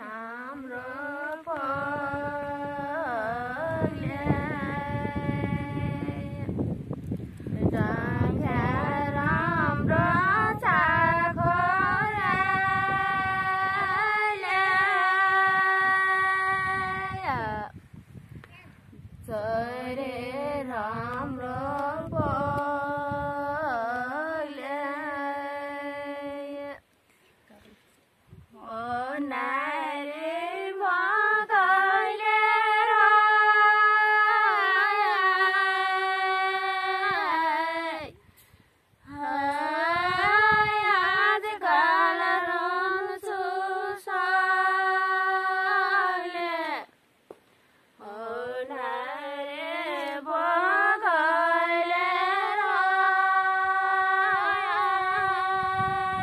tham rơ phơ Trang hệ ram rơ xa khơ lê Trời đế ram rơ phơ night.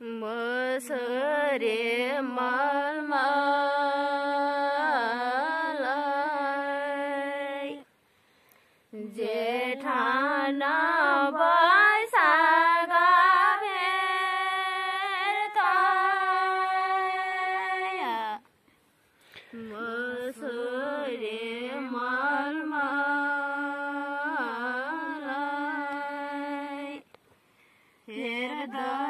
मसरे मलमालाई। जेठाना बसागा भेटताया मसरे मलमालाई। हेर्दा